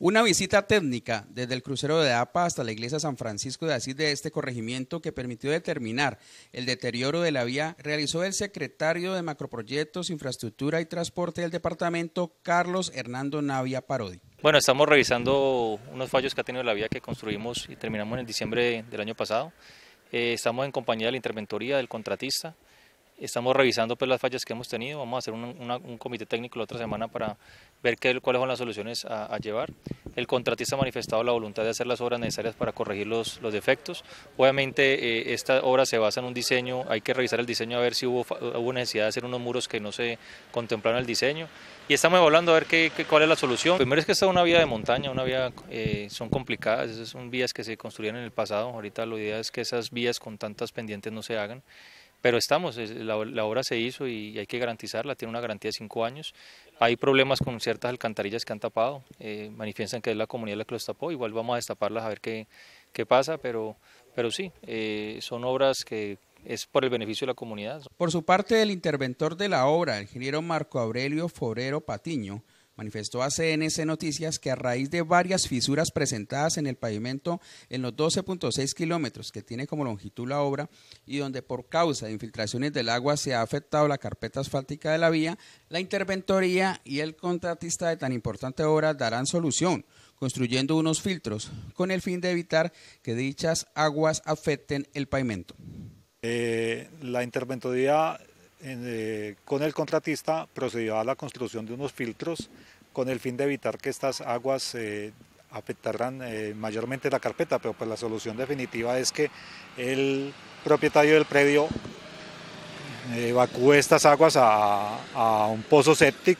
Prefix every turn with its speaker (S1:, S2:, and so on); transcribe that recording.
S1: Una visita técnica desde el crucero de APA hasta la iglesia San Francisco de Asís de este corregimiento que permitió determinar el deterioro de la vía realizó el secretario de Macroproyectos, Infraestructura y Transporte del departamento, Carlos Hernando Navia Parodi.
S2: Bueno, estamos revisando unos fallos que ha tenido la vía que construimos y terminamos en diciembre del año pasado. Eh, estamos en compañía de la interventoría del contratista Estamos revisando pues, las fallas que hemos tenido, vamos a hacer un, comité técnico la otra semana para ver qué, cuáles son las soluciones a, llevar. El contratista ha manifestado la voluntad de hacer las obras necesarias para corregir los, los defectos. Obviamente eh, esta obra se basa en un diseño, hay que revisar el diseño a ver si hubo, hubo necesidad de hacer unos muros que no se contemplaron en el diseño. Y estamos evaluando a ver qué, cuál es la solución. Primero es que esta es una vía de montaña, una vía, eh, son complicadas, esas son vías que se construyeron en el pasado. Ahorita la idea es que esas vías con tantas pendientes no se hagan pero estamos, la, obra se hizo y hay que garantizarla, tiene una garantía de cinco años. Hay problemas con ciertas alcantarillas que han tapado, eh, manifiestan que es la comunidad la que los tapó, igual vamos a destaparlas a ver qué, qué pasa, pero, pero sí, eh, son obras que es por el beneficio de la comunidad.
S1: Por su parte, el interventor de la obra, el ingeniero Marco Aurelio Forero Patiño, manifestó a CNC Noticias que a raíz de varias fisuras presentadas en el pavimento en los 12.6 kilómetros que tiene como longitud la obra y donde por causa de infiltraciones del agua se ha afectado la carpeta asfáltica de la vía, la interventoría y el contratista de tan importante obra darán solución construyendo unos filtros con el fin de evitar que dichas aguas afecten el pavimento.
S3: Eh, la interventoría eh, con el contratista procedió a la construcción de unos filtros con el fin de evitar que estas aguas eh, afectaran eh, mayormente la carpeta, pero pues la solución definitiva es que el propietario del predio evacúe estas aguas a, un pozo séptico